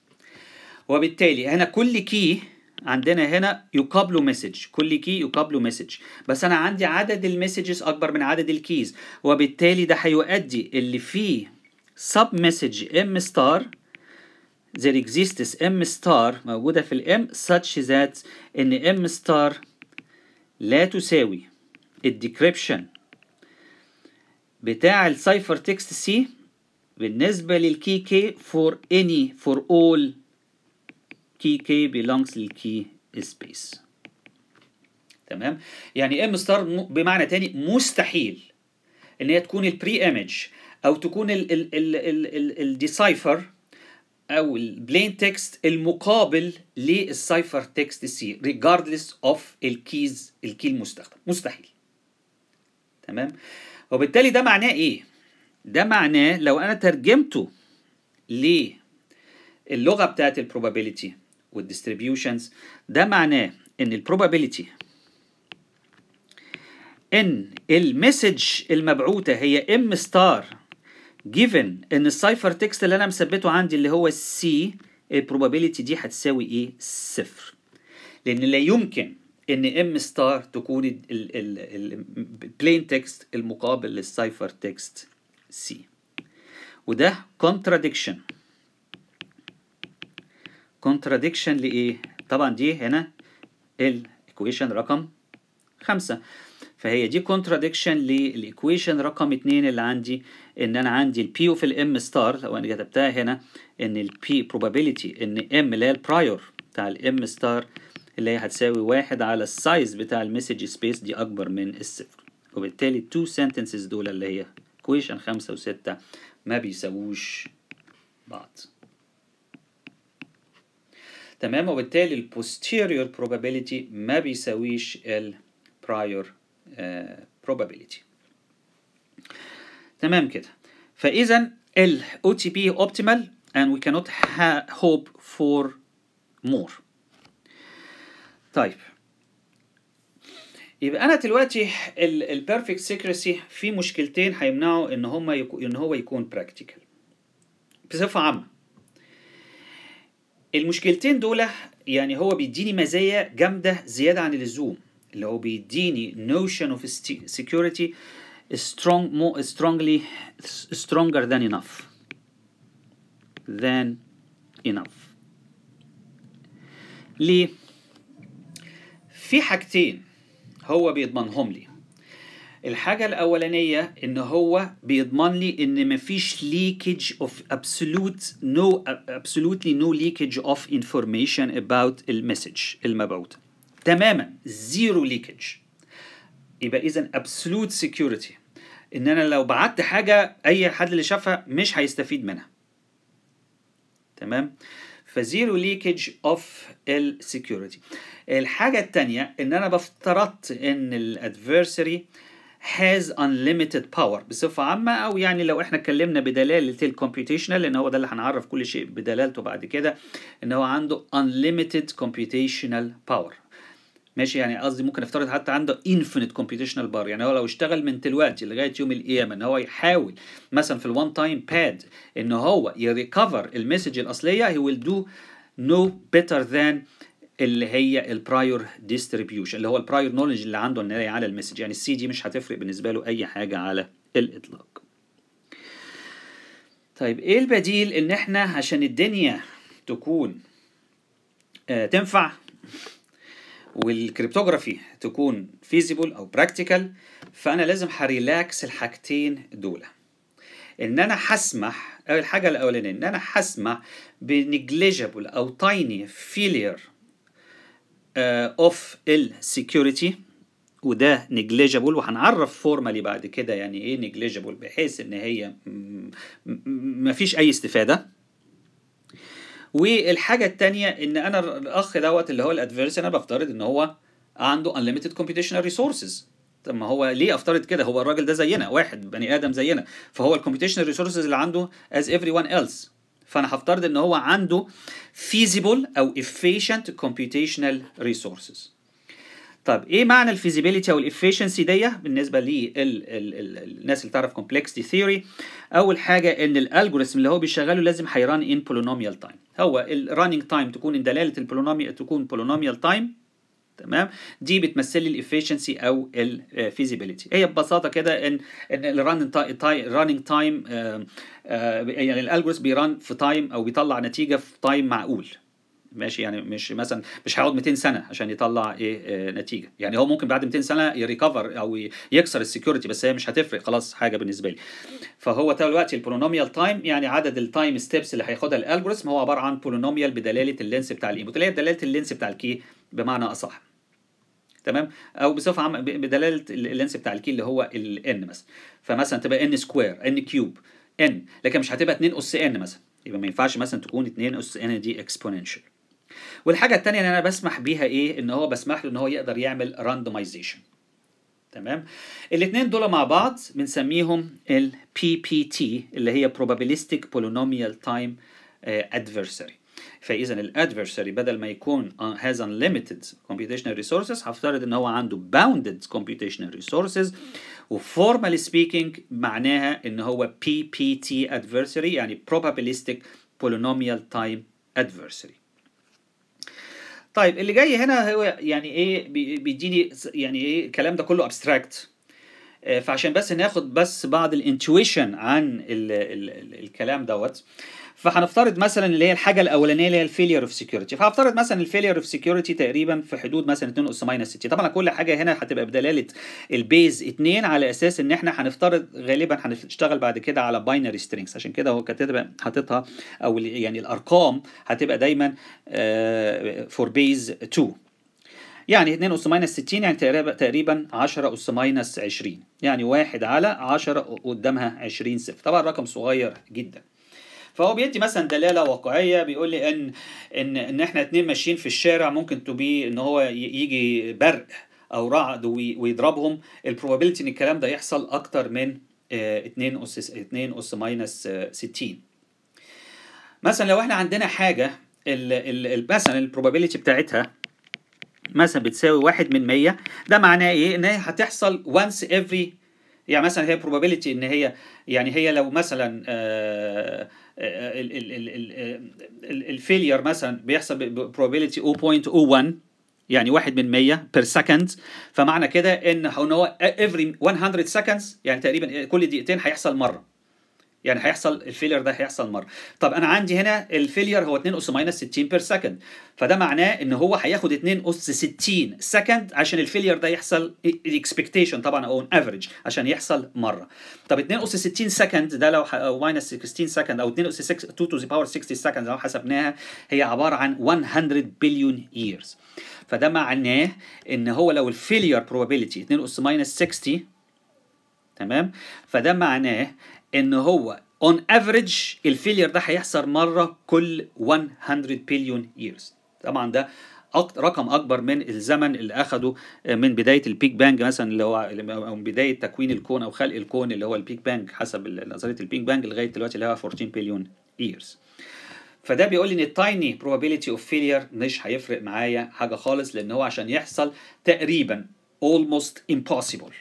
وبالتالي هنا كل key عندنا هنا يقابله message كل key يقابله message بس أنا عندي عدد ال messages أكبر من عدد ال keys وبالتالي ده هيؤدي اللي فيه سب message m star there exists m star. موجودة في ال M such that إن m star لا تساوي. ال decryption بتاع ال cipher text c بالنسبة لل key k for any for all key k belongs لل key space. تمام؟ يعني m star بمعنى تاني مستحيل إن هي تكون ال pre-image أو تكون ال decipher أو ال plain text المقابل لل cipher text c regardless of ال keys ال key المستخدم. مستحيل. تمام؟ وبالتالي ده معناه إيه؟ ده معناه لو أنا ترجمته للغه بتاعت ال probability وال distributions ده معناه إن ال probability إن ال message المبعوثة هي m star given إن ال cipher text اللي أنا مثبته عندي اللي هو ال c ال probability دي هتساوي إيه؟ صفر. لأن لا يمكن إن m star تكون ال plain text المقابل لل cipher text c وده contradiction. Contradiction لإيه؟ طبعا دي هنا ال equation رقم خمسة. فهي دي contradiction لل equation رقم اتنين اللي عندي إن أنا عندي ال P of ال m star لو أنا كتبتها هنا إن ال P probability إن m اللي هي ال prior بتاع ال m star اللي هي هتساوي واحد على ال size بتاع ال message space دي أكبر من الصفر وبالتالي ال two sentences دول اللي هي equation خمسة وستة ما بيساووش بعض. تمام وبالتالي ال posterior probability ما بيساويش ال prior uh, probability. تمام كده. فإذا ال OTP optimal and we cannot hope for more. طيب. يبقى أنا دلوقتي ال perfect secrecy في مشكلتين هيمنعوا إن هم يكو إن هو يكون practical بصفة عامة. المشكلتين دول يعني هو بيديني مزايا جامدة زيادة عن اللزوم. اللي هو بيديني notion of security strong more strongly stronger than enough. Than enough. ليه؟ في حاجتين هو بيضمنهم لي. الحاجة الأولانية إن هو بيضمن لي إن مفيش leakage of absolute no absolutely no leakage of information about ال message المبعوثة تماما zero leakage. يبقى إذا absolute security. إن أنا لو بعت حاجة أي حد اللي شافها مش هيستفيد منها. تمام؟ ف zero leakage of ال security الحاجة التانية إن أنا بفترضت إن ال adversary has unlimited power بصفة عامة أو يعني لو إحنا اتكلمنا بدلالة ال computational لأن هو ده اللي هنعرف كل شيء بدلالته بعد كده إن هو عنده unlimited computational power. ماشي؟ يعني قصدي ممكن افترض حتى عنده infinite computational power. يعني هو لو اشتغل من دلوقتي لغاية يوم القيامة إن هو يحاول مثلا في ال one time pad إن هو ي recover ال message الأصلية he will do no better than اللي هي ال prior distribution اللي هو ال prior knowledge اللي عنده ان هي على ال message. يعني السي دي مش هتفرق بالنسبة له أي حاجة على الإطلاق. طيب إيه البديل إن إحنا عشان الدنيا تكون آه تنفع وال cryptography تكون feasible أو practical فأنا لازم ه relax الحاجتين دول. إن أنا هسمح الحاجة الأولانية إن أنا هسمح ب negligible أو tiny failure of ال security وده negligible وهنعرف formally بعد كده يعني إيه negligible بحيث إن هي مفيش أي استفادة. والحاجة الثانية إن أنا الأخ دوت اللي هو ال adversary أنا بفترض إن هو عنده unlimited computational resources. طب ما هو ليه أفترض كده؟ هو الراجل ده زينا واحد بني آدم زينا. فهو ال computational resources اللي عنده as everyone else. فانا هفترض ان هو عنده feasible أو efficient computational resources. طب إيه معنى ال feasibility أو ال efficiency دي؟ بالنسبة للناس اللي تعرف complexity theory أول حاجة إن ال algorithm اللي هو بيشغله لازم هي run in polynomial time هو ال running time تكون دلالة ال polynomial تكون polynomial time تمام؟ دي بتمثل لي ال efficiency أو ال feasibility هي ببساطة كده ان إن ال running time يعني ال algorithm بي run في time أو بيطلع نتيجة في تايم معقول. ماشي؟ يعني مش مثلا مش هيقعد 200 سنة عشان يطلع إيه آه نتيجة. يعني هو ممكن بعد 200 سنة ي recover أو يكسر ال security بس هي مش هتفرق خلاص حاجة بالنسبة لي. فهو دلوقتي ال polynomial time يعني عدد ال time steps اللي هياخدها ال algorithm هو عبارة عن polynomial بدلالة ال length بتاع ال input اللي هي بدلالة ال length بتاع ال key بمعنى أصح. تمام؟ أو بصفة عامة بدلالة ال length بتاع ال key اللي هو ال n مثلا. فمثلا تبقى n square n cube n لكن مش هتبقى 2 أس n مثلا. يبقى ما ينفعش مثلا تكون 2 أس n دي exponential والحاجة الثانية ان أنا بسمح بيها إيه؟ إن هو بسمح له إن هو يقدر يعمل randomization تمام؟ الاثنين دول مع بعض بنسميهم ال PPT اللي هي probabilistic polynomial time uh, adversary. فإذا ال adversary بدل ما يكون has unlimited computational resources هفترض إن هو عنده bounded computational resources. و formally speaking معناها إن هو PPT adversary يعني probabilistic polynomial time adversary. طيب اللي جاي هنا هو يعني إيه بيديني يعني إيه الكلام ده كله abstract فعشان بس ناخد بس بعض ال intuition عن ال ال ال الكلام دوت. فهنفترض مثلا اللي هي الحاجة الأولانية اللي هي ال failure of security فهفترض مثلا ال failure of security تقريبا في حدود مثلا 2 أس minus 60 طبعا كل حاجة هنا هتبقى بدلالة ال base 2 على أساس إن إحنا هنفترض غالبا هنشتغل بعد كده على binary strings عشان كده هو كاتبها حاططها أو يعني الأرقام هتبقى دايما for base 2 يعني 2 أس minus 60 يعني تقريبا تقريبا 10 أس minus 20 يعني 1 على 10 قدامها 20 صفر. طبعا رقم صغير جدا. فهو بيدي مثلا دلالة واقعية بيقول لي إن إن إن إحنا اتنين ماشيين في الشارع ممكن تبي إن هو يجي برق أو رعد ويضربهم. ال probability إن الكلام ده يحصل أكتر من 2 أس 2 أس minus 60 مثلا لو إحنا عندنا حاجة مثلا ال probability بتاعتها مثلا بتساوي واحد من 100 ده معناه إيه؟ إن هي هتحصل once every يعني مثلا هي probability إن هي يعني هي لو مثلا ال failure مثلا بيحصل probability 0.01 يعني واحد من 100 per second فمعنى كده إن هو every 100 seconds يعني تقريبا كل دقيقتين هيحصل مرة. يعني هيحصل ال failure ده هيحصل مرة. طب أنا عندي هنا ال failure هو 2 أس minus 60 per second فده معناه إن هو هياخد 2 أس 60 second عشان ال failure ده يحصل ال expectation طبعا أو average عشان يحصل مرة. طب 2 أس 60 second ده لو minus 16 second أو 2 أس 6 2 to the power 60 second لو حسبناها هي عبارة عن 100 billion years. فده معناه إن هو لو ال failure probability 2 أس minus 60 تمام؟ فده معناه إن هو on average ال failure ده هيحصل مرة كل 100 billion years. طبعا ده رقم أكبر من الزمن اللي أخده من بداية ال Big Bang مثلا اللي هو من بداية تكوين الكون أو خلق الكون اللي هو ال Big Bang حسب نظرية ال Big Bang لغاية دلوقتي اللي هو 14 بليون years. فده بيقول لي إن ال tiny probability of failure مش هيفرق معايا حاجة خالص لأن هو عشان يحصل تقريبا almost impossible.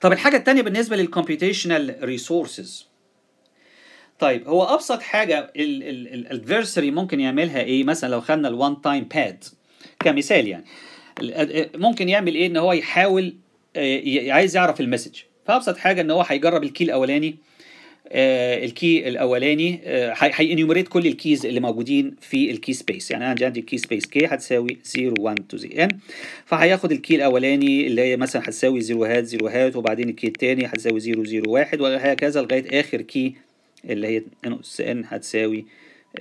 طب الحاجة التانية بالنسبة لل computational resources طيب هو أبسط حاجة ال adversary ممكن يعملها إيه؟ مثلا لو خدنا ال one time pad كمثال يعني. ممكن يعمل إيه؟ إن هو يحاول عايز يعرف ال message. فأبسط حاجة إن هو هيجرب ال key الأولاني آه ال key الأولاني هي enumerate آه كل ال keys اللي موجودين في ال key space. يعني أنا عندي ال key space K هتساوي 0 1 to the n فهياخد ال key الأولاني اللي هي مثلا هتساوي zeroهات zeroهات وبعدين ال key الثاني هتساوي 0 0 1 وهكذا لغاية آخر key اللي هي أس n هتساوي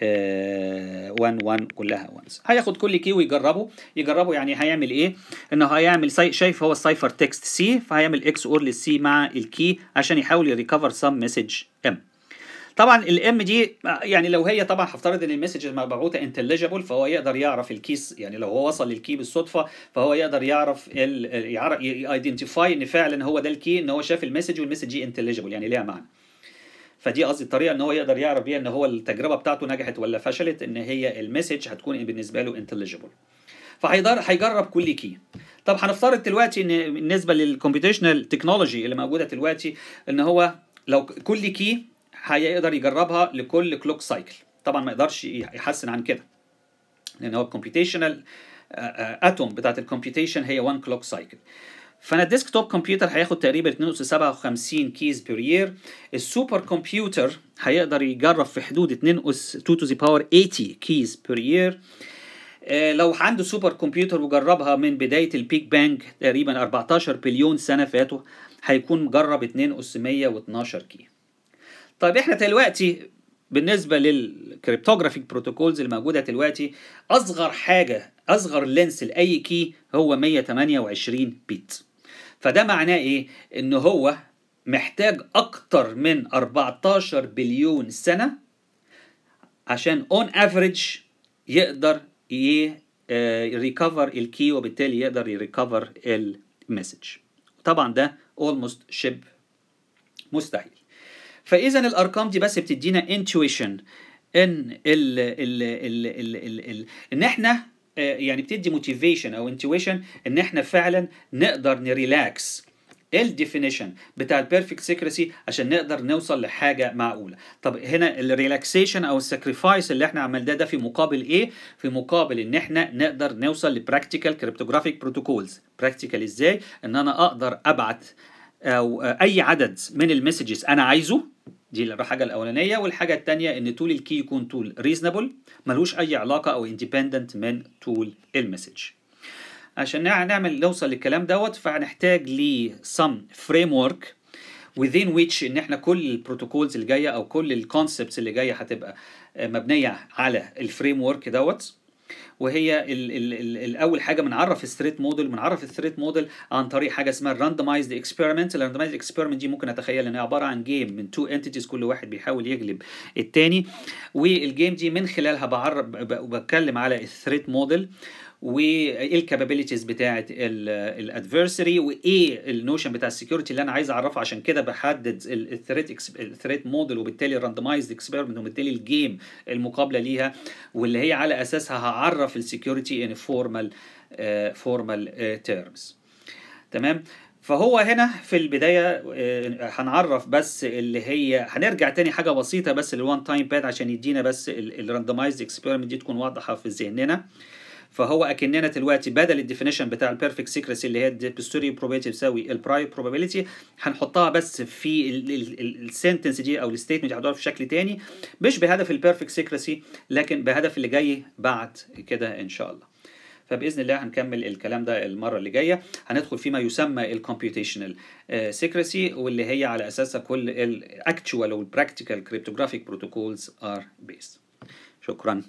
1 1 كلها 1 هياخد كل key ويجربه. يجربه يعني هيعمل إيه؟ إنه هيعمل. شايف هو ال cipher text C فهيعمل XOR لل C مع ال key عشان يحاول ي recover some message M طبعا ال M دي يعني لو هي طبعا هفترض إن ال message مبعوثة intelligible فهو يقدر يعرف ال keys يعني لو هو وصل لل key بالصدفة فهو يقدر يعرف يعرف identify إن فعلا هو ده ال key إن هو شاف ال message وال message دي intelligible يعني ليها معنى. فدي قصدي الطريقة إن هو يقدر يعرف بيها إن هو التجربة بتاعته نجحت ولا فشلت إن هي ال message هتكون بالنسبة له intelligible فهيقدر هيجرب كل key طب هنفترض دلوقتي إن بالنسبة لل computational technology اللي موجودة دلوقتي إن هو لو كل key هيقدر يجربها لكل clock cycle طبعا ما يقدرش يحسن عن كده. لأن هو ال computational atom بتاعت ال computation هي 1 clock cycle فانا ال desktop computer هياخد تقريبا 2 أس 57 keys per year ال super computer هيقدر يجرب في حدود 2 أس 2 to the power 80 keys per year لو عنده super computer وجربها من بداية ال Big Bang تقريبا 14 بليون سنة فاتوا هيكون مجرب 2 أس 112 key طيب إحنا دلوقتي بالنسبة لل cryptographic protocols اللي موجودة دلوقتي أصغر حاجة أصغر length لأي key هو 128 bit فده معناه إيه؟ إن هو محتاج أكتر من 14 بليون سنة عشان on average يقدر ي recover ال key وبالتالي يقدر ي recover ال message طبعا ده almost شبه مستحيل. فاذا الأرقام دي بس بتدينا intuition إن ال ال ال ال ال ال إن إحنا يعني بتدي motivation أو intuition إن إحنا فعلا نقدر ن relax. ال definition بتاع ال perfect secrecy عشان نقدر نوصل لحاجة معقولة. طب هنا ال relaxation أو ال sacrifice اللي إحنا عملناه ده في مقابل إيه؟ في مقابل إن إحنا نقدر نوصل ل practical cryptographic protocols practical إزاي؟ إن أنا أقدر أبعت أو أي عدد من ال messages أنا عايزه دي الحاجة الأولانية والحاجة التانية إن طول ال key يكون طول reasonable ملوش أي علاقة أو independent من طول ال message. عشان نعمل نوصل للكلام دوت فهنحتاج ل some framework within which إن إحنا كل ال protocols اللي جاية أو كل ال concepts اللي جاية هتبقى مبنية على ال framework دوت. وهي ال ال ال الأول حاجة بنعرف ال threat model بنعرف ال threat model عن طريق حاجة اسمها ال randomized experiment ال randomized experiment دي ممكن أتخيل إنها عبارة عن game من two entities كل واحد بيحاول يغلب التاني. وال game دي من خلالها بعرف بتكلم على ال threat model وإيه ال capabilities بتاعه ال adversary وإيه ال notion بتاع ال security اللي أنا عايز أعرفه. عشان كده بحدد ال threat ال threat model وبالتالي ال randomized experiment وبالتالي ال game المقابلة ليها. واللي هي على أساسها هعرف ال security in formal formal terms تمام؟ فهو هنا في البداية هنعرف بس اللي هي هنرجع تاني حاجة بسيطة بس لل one-time pad عشان يدينا بس ال randomized experiment دي تكون واضحة في ذهننا. فهو أكننا دلوقتي بدل ال definition بتاع ال perfect secrecy اللي هي ال posterior probability تساوي ال prior probability هنحطها بس في ال sentence دي أو ال statement هتدور في شكل تاني مش بهدف ال perfect secrecy لكن بهدف اللي جاي بعد كده إن شاء الله. فبإذن الله هنكمل الكلام ده المرة اللي جاية. هندخل فيما يسمى ال computational secrecy واللي هي على أساسها كل ال actual وال practical cryptographic protocols are based شكرا.